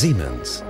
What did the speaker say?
Siemens.